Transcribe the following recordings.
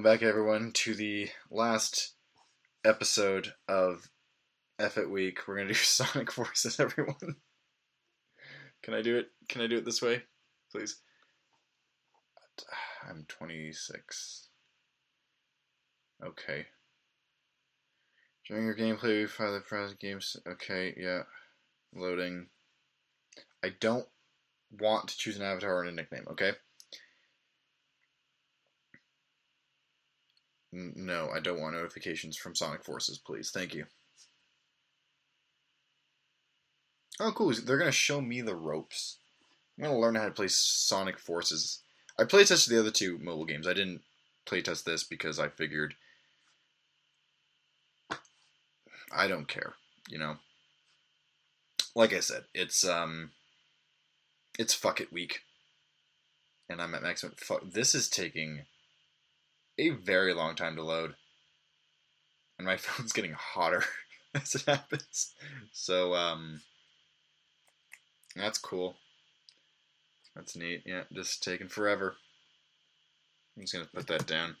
Welcome back, everyone, to the last episode of F It Week. We're going to do Sonic Forces, everyone. Can I do it? Can I do it this way? Please. I'm 26. Okay. During your gameplay, we find the prize games. Okay, yeah. Loading. I don't want to choose an avatar and a nickname, okay? No, I don't want notifications from Sonic Forces, please. Thank you. Oh, cool. They're going to show me the ropes. I'm going to learn how to play Sonic Forces. I playtested the other two mobile games. I didn't playtest this because I figured I don't care, you know. Like I said, it's um it's fuck it week. And I'm at maximum fuck this is taking a very long time to load. And my phone's getting hotter as it happens. So, um, that's cool. That's neat. Yeah, just taking forever. I'm just going to put that down.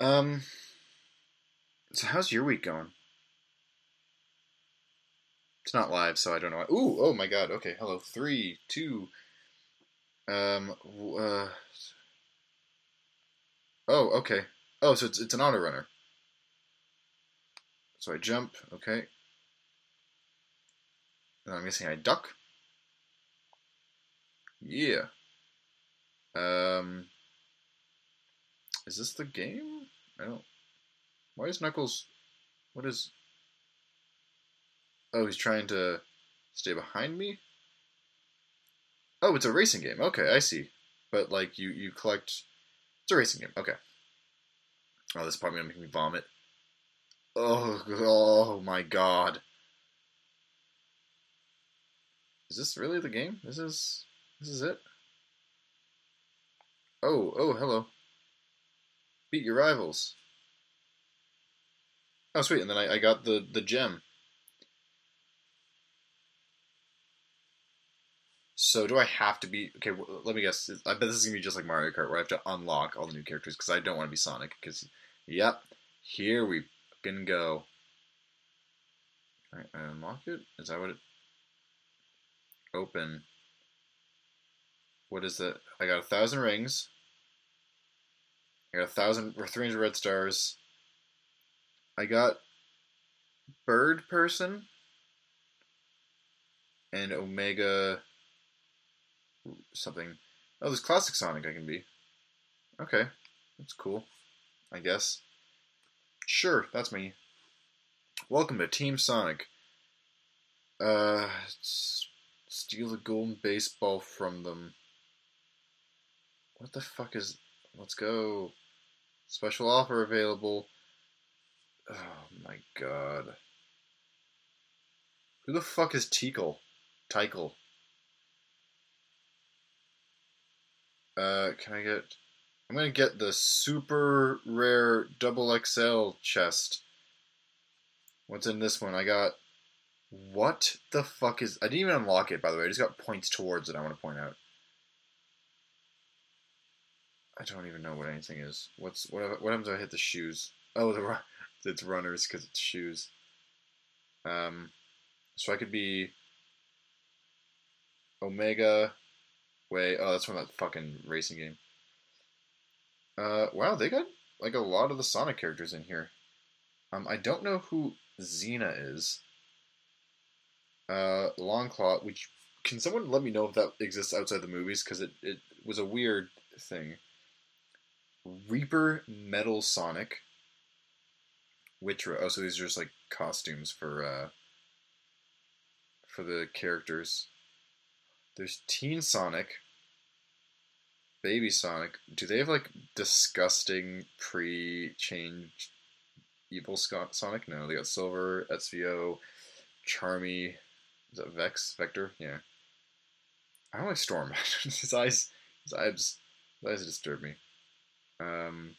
Um, so how's your week going? It's not live, so I don't know. Ooh, oh my god. Okay, hello. Three, two, um, uh, Oh, okay. Oh, so it's, it's an auto runner. So I jump, okay. And I'm guessing I duck. Yeah. Um, is this the game? I don't. Why is Knuckles? What is? Oh, he's trying to stay behind me. Oh, it's a racing game. Okay, I see. But like you, you collect it's a racing game. Okay. Oh, this is probably gonna make me vomit. Oh, oh my god. Is this really the game? This is this is it? Oh, oh, hello. Beat your rivals. Oh, sweet, and then I, I got the, the gem. So do I have to be okay? Let me guess. I bet this is gonna be just like Mario Kart, where I have to unlock all the new characters because I don't want to be Sonic. Because, yep, here we can go. I unlock it. Is that what it? Open. What is it? I got a thousand rings. I got a thousand or three hundred red stars. I got bird person and Omega something. Oh, there's classic Sonic I can be. Okay, that's cool. I guess. Sure, that's me. Welcome to Team Sonic. Uh, steal the golden baseball from them. What the fuck is? Let's go. Special offer available. Oh my god. Who the fuck is Tickle? Tickle. Uh, can I get? I'm gonna get the super rare double XL chest. What's in this one? I got. What the fuck is? I didn't even unlock it, by the way. I just got points towards it. I want to point out. I don't even know what anything is. What's what? What happens if I hit the shoes? Oh, the it's runners because it's shoes. Um, so I could be Omega Way. Oh, that's from that fucking racing game. Uh, wow, they got like a lot of the Sonic characters in here. Um, I don't know who Zeena is. Uh, Longclaw, which can someone let me know if that exists outside the movies because it it was a weird thing. Reaper Metal Sonic. Which oh, so these are just like costumes for uh for the characters. There's Teen Sonic, Baby Sonic. Do they have like disgusting pre-change evil Sonic? No, they got Silver, SVO, Charmy. Is that Vex? Vector? Yeah. I don't like Storm. his eyes, his eyes, his eyes disturb me. Um,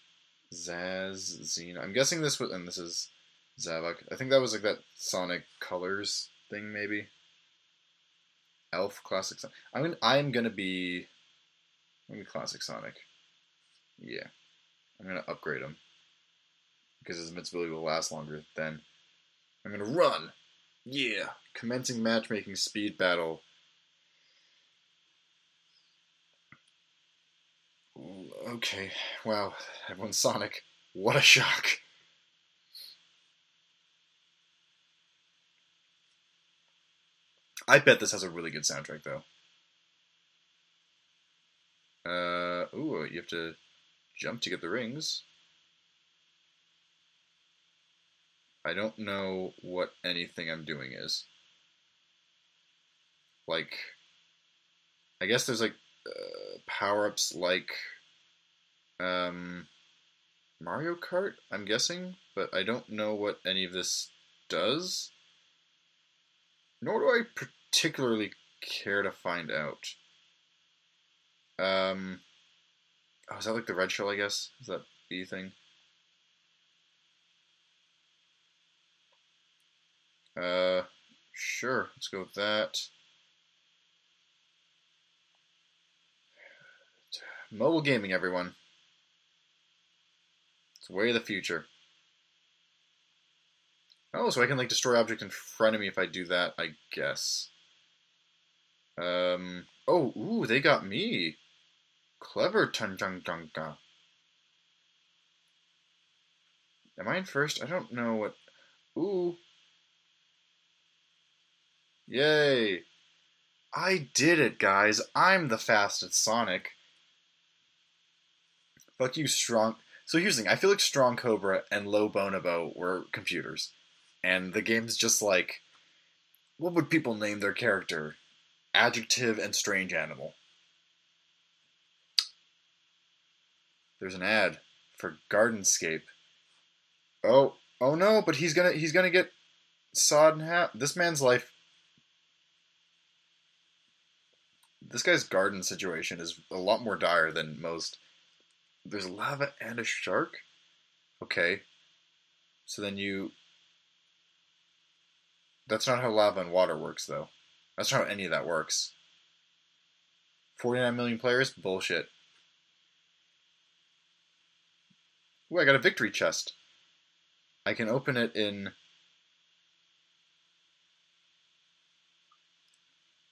Zazz, Zeena. I'm guessing this was, and this is Zavok. I think that was like that Sonic Colors thing, maybe. Elf Classic. Sonic. I'm I'm gonna be Maybe Classic Sonic. Yeah. I'm to upgrade him. Because his invincibility will last longer then. I'm to run! Yeah! Commencing matchmaking speed battle. Okay, wow. Everyone's Sonic. What a shock. I bet this has a really good soundtrack, though. Uh, ooh, you have to jump to get the rings. I don't know what anything I'm doing is. Like, I guess there's like uh, power ups like um, Mario Kart, I'm guessing, but I don't know what any of this does. Nor do I particularly care to find out. Um, oh, is that like the red shell? I guess is that B thing. Uh, sure. Let's go with that. Mobile gaming, everyone. It's way of the future. Oh, so I can like destroy object in front of me if I do that, I guess. Um. Oh, ooh, they got me. Clever Tanjanganka. Am I in first? I don't know what. Ooh. Yay. I did it, guys. I'm the fastest Sonic. Fuck you, Strong. So here's the thing. I feel like Strong Cobra and Low Bonobo were computers. And the game's just like, what would people name their character? Adjective and strange animal. There's an ad for Gardenscape. Oh, oh no! But he's gonna he's gonna get sawed in half. This man's life. This guy's garden situation is a lot more dire than most. There's lava and a shark. Okay. So then you. That's not how lava and water works, though. That's not how any of that works. 49 million players? Bullshit. Ooh, I got a victory chest. I can open it in...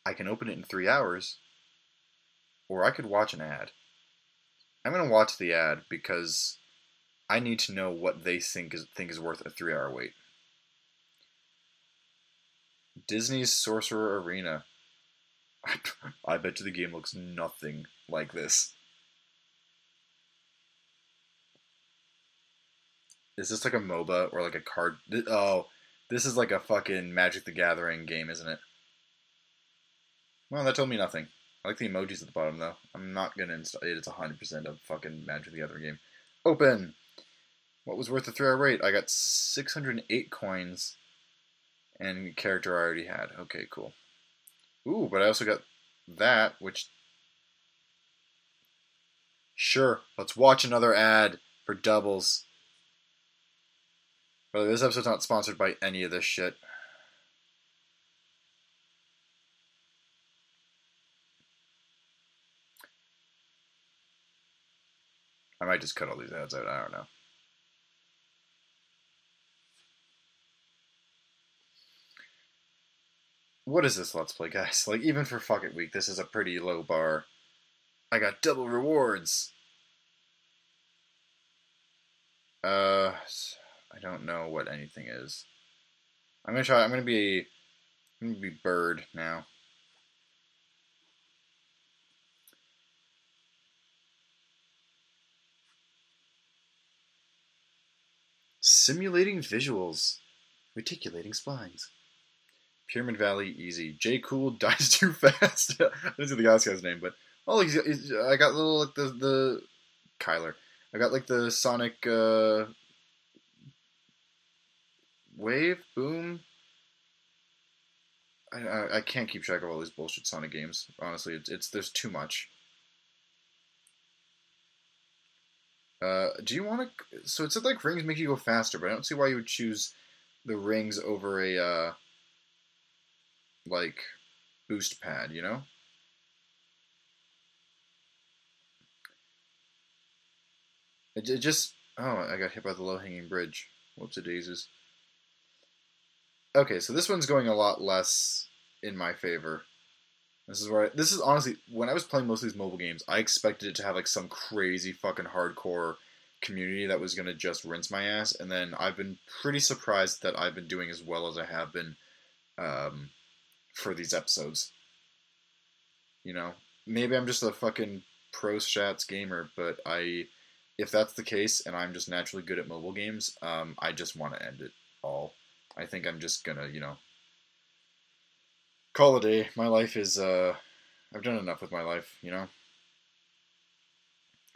I can open it in three hours, or I could watch an ad. I'm gonna watch the ad because I need to know what they think is think is worth a three hour wait. Disney Sorcerer's Arena. I bet you the game looks nothing like this. Is this like a MOBA or like a card? Oh, this is like a fucking Magic the Gathering game, isn't it? Well, that told me nothing. I like the emojis at the bottom though. I'm not gonna install it. It's 100% a fucking Magic the Gathering game. Open. What was worth the three hour wait? I got 608 coins and character I already had. Okay, cool. Ooh, but I also got that, which. Sure, let's watch another ad for doubles. But this episode's not sponsored by any of this shit. I might just cut all these ads out. I don't know. What is this Let's Play, guys? Like, even for Fuck It Week, this is a pretty low bar. I got double rewards. Uh, I don't know what anything is. I'm gonna try. I'm gonna be. I'm gonna be bird now. Simulating visuals, reticulating splines. Pyramid Valley, easy. J Cool dies too fast. I didn't see the guy's guy's name, but oh, he's, he's, I got little like the the Kyler. I got like the Sonic uh, wave boom. I, I, I can't keep track of all these bullshit Sonic games. Honestly, it's, it's there's too much. Uh, do you want to? So it said like rings make you go faster, but I don't see why you would choose the rings over a uh, like boost pad. You know. It, it just oh, I got hit by the low hanging bridge. Whoops, it daisies. Okay, so this one's going a lot less in my favor. This is where I, this is honestly when I was playing most of these mobile games, I expected it to have like some crazy fucking hardcore community that was gonna just rinse my ass, and then I've been pretty surprised that I've been doing as well as I have been um, for these episodes. You know, maybe I'm just a fucking pro stats gamer, but I, if that's the case, and I'm just naturally good at mobile games, um, I just want to end it all. I think I'm just gonna, you know, call it a day. My life is, uh, I've done enough with my life, you know.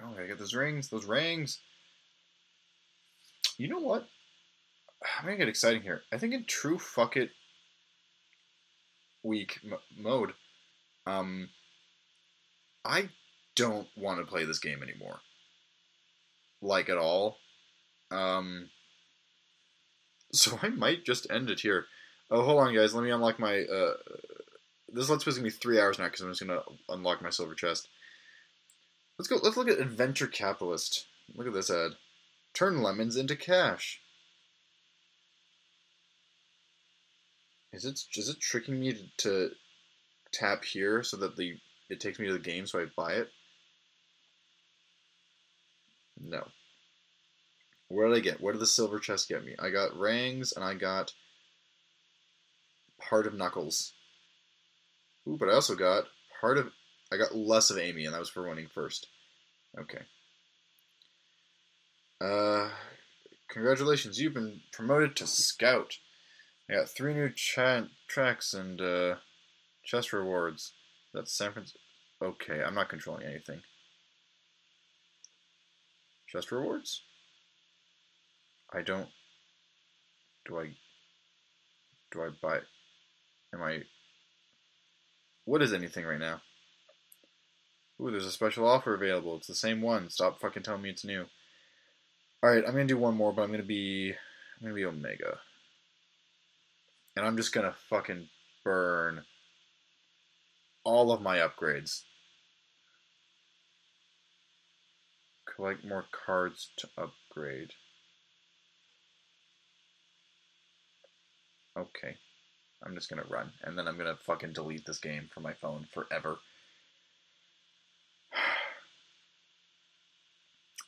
Oh, I got those rings, those rings. You know what? I'm gonna get exciting here. I think in true fuck it week m- mode, um, I don't want to play this game anymore. Like at all. Um, so I might just end it here. Oh, hold on, guys. Let me unlock my. Uh, this let's supposed to be three hours now because I'm just gonna unlock my silver chest. Let's go. Let's look at Adventure Capitalist. Look at this ad. Turn lemons into cash. Is it is it tricking me to, to tap here so that the it takes me to the game so I buy it? No. Where did I get? What did the silver chest get me? I got rings and I got part of Knuckles. Ooh, but I also got part of. I got less of Amy, and that was for winning first. Okay. Uh, congratulations, you've been promoted to Scout. I got three new cha- tracks and uh, chest rewards. That's San Francisco. Okay, I'm not controlling anything. Chest rewards? I don't. Do I. Do I buy. Am I. What is anything right now? Ooh, there's a special offer available. It's the same one. Stop fucking telling me it's new. Alright, I'm gonna do one more, but I'm gonna be. I'm gonna be Omega. And I'm just gonna fucking burn all of my upgrades. Collect more cards to upgrade. Okay. I'm just gonna run, and then I'm gonna fucking delete this game from my phone forever.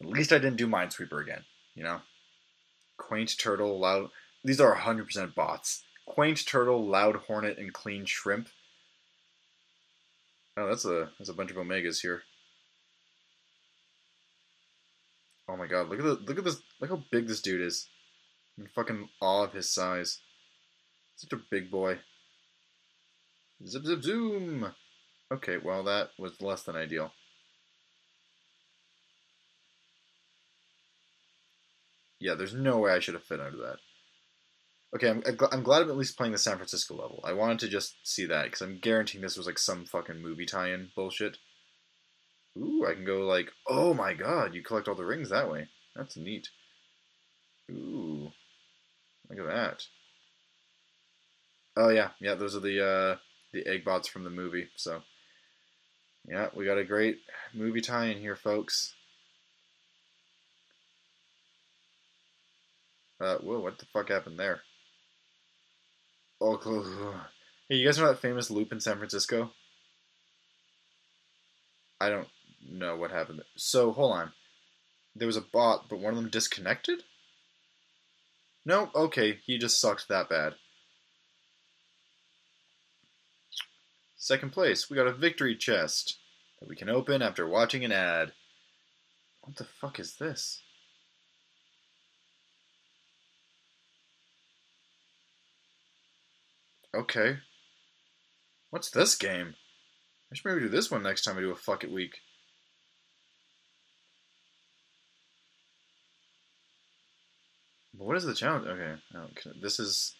At least I didn't do Minesweeper again, you know? Quaint Turtle, Loud. These are 100% bots. Quaint Turtle, Loud Hornet, and Clean Shrimp. Oh, that's a that's a bunch of omegas here. Oh my god, look at the look at this look how big this dude is. I'm fucking awe of his size. Such a big boy. Zip zip zoom! Okay, well that was less than ideal. Yeah, there's no way I should have fit under that. Okay, I'm, I'm glad I'm at least playing the San Francisco level. I wanted to just see that, because I'm guaranteeing this was like some fucking movie tie-in bullshit. Ooh, I can go like, oh my god, you collect all the rings that way. That's neat. Ooh, look at that. Oh yeah, yeah, those are the uh, the egg bots from the movie. So, yeah, we got a great movie tie-in here, folks. Uh, whoa, what the fuck happened there? Oh, hey, you guys know that famous loop in San Francisco? I don't know what happened. So, hold on. There was a bot, but one of them disconnected? No, okay, he just sucked that bad. Second place, we got a victory chest that we can open after watching an ad. What the fuck is this? Okay. What's this game? I should maybe do this one next time I do a fuck it week. But what is the challenge? Okay, okay. This is.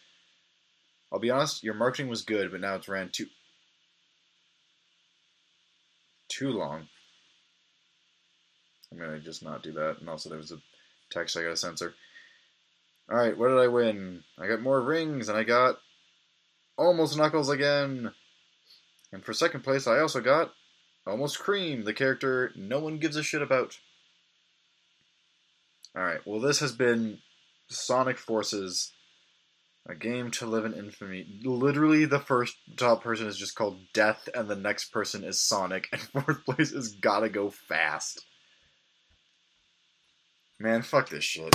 I'll be honest. Your marketing was good, but now it's ran too too long. I'm gonna just not do that. And also, there was a text I gotta censor. All right, what did I win? I got more rings, and I got almost Knuckles again. And for second place, I also got almost Cream, the character no one gives a shit about. All right. Well, this has been Sonic Forces, a game to live in infamy. Literally, the first top person is just called Death, and the next person is Sonic, and fourth place is gotta go fast. Man, fuck this shit.